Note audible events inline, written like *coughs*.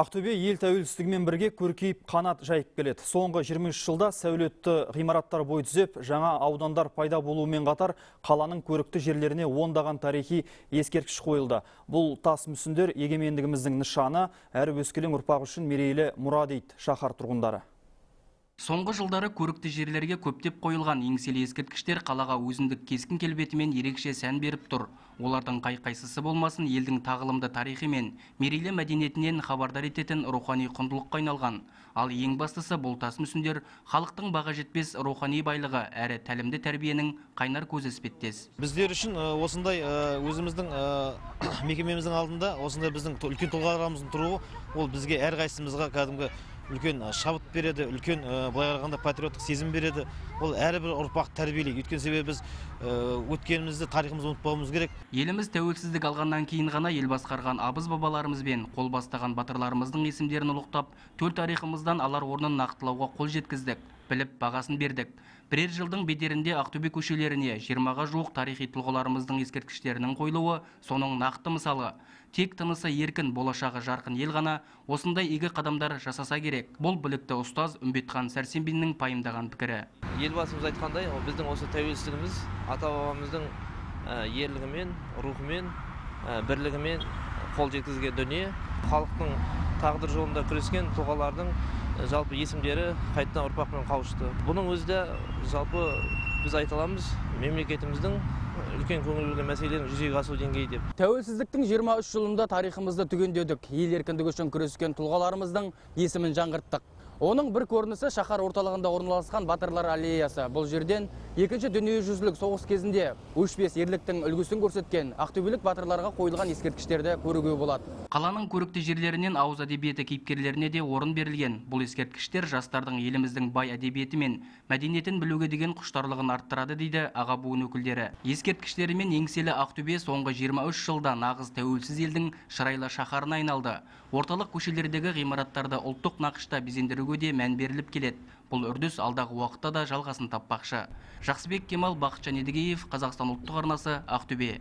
Ақтөбе ел тәуелсіздігімен бірге көркейіп қанат жайып келеді. Соңғы 23 жылда сәулетті ғимараттар бой түзеп, жаңа аудандар пайда болуымен қатар қаланың көрікті жерлеріне ондаған тарихи ескерткіш қойылды. Бұл тас мүсіндер егемендігіміздің нышаны, әрі өскелең ұрпақ үшін мерейлі мұра дейді шаһар тұрғындары. Соңғы жылдары көрікті жерлерге көптеп қойылған еңселі ескерткіштер қалаға өзіндік кескін келбетімен ерекше сән беріп тұр. Олардың қай қайсысы болмасын елдің тағылымды тарихы мен мерейлі мәдениетінен хабардар ететін рухани құндылыққа айналған. Ал ең бастысы бұл тас мүсіндер халықтың баға жетпес рухани байлығы әрі тәлімді тәрбиенің қайнар көзі іспеттес. біздер үшін осындай өзіміздің *coughs* мекемеміздің алдында осындай біздің үлкен тұлғаларымыздың тұруы ол бізге әрқайсымызға кәдімгі үлкен э, шабыт береді үлкен э, былай қарағанда патриоттық сезім береді ол әрбір ұрпақ тәрбиелейді өйткені себебі біз э, өткенімізді тарихымызды ұмытпауымыз керек Еліміз тәуелсіздік алғаннан кейін ғана ел басқарған абыз бабаларымыз бен қол бастаған батырларымыздың есімдерін ұлықтап, төл тарихымыздан алар орнын нақтылауға қол жеткіздік, біліп бағасын бердік. Бірер жылдың бедерінде Ақтөбе көшелеріне 20-ға жуық тарихи тұлғаларымыздың ескерткіштерінің қойылуы соның нақты мысалы. Тек тынысы еркін болашағы жарқын ел ғана осындай игі қадамдар жасаса керек. Бұл білікті ұстаз Үмбетхан Сәрсенбиннің пайымдаған пікірі. елбасымыз айтқандай біздің осы тәуелсіздігіміз ата бабамыздың ә, ерлігімен рухымен ә, бірлігімен қол жеткізген дүние. Халықтың тағдыр жолында күрескен тұлғалардың ә, жалпы есімдері қайтадан ұрпақпен қауышты. Бұның өзі де жалпы біз айта аламыз мемлекетіміздің үлкен көңіл бөлген жүзеге асу деңгейі деп Тәуелсіздіктің 23 жылында тарихымызды түгендедік. Ел еркіндігі үшін күрескен тұлғаларымыздың есімін жаңғырттық. Оның бір көрінісі шаһар орталығында орналасқан Батырлар аллеясы. Бұл жерден екінші дүниежүзілік соғыс кезінде өшпес ерліктің үлгісін көрсеткен ақтөбелік батырларға қойылған ескерткіштерді көруге болады. Қаланың көрікті жерлерінен ауыз әдебиеті кейіпкерлеріне де орын берілген. Бұл ескерткіштер жастардың еліміздің бай әдебиеті мен мәдениетін білуге деген құштарлығын арттырады дейді аға буын өкілдері. Ескерткіштерімен еңселі Ақтөбе соңғы 23 жылда нағыз тәуелсіз елдің шырайлы шаһарына айналды. Орталық көшелердегі ғимараттарды ұлттық нақышта безендіруге де мән беріліп келеді. Бұл үрдіс алдағы уақытта да жалғасын таппақшы. Жақсыбек Кемал, Бақытжан Едігеев, Қазақстан ұлттық арнасы, Ақтөбе.